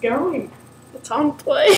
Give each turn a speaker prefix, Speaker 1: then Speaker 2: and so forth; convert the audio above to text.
Speaker 1: going?
Speaker 2: It's on play.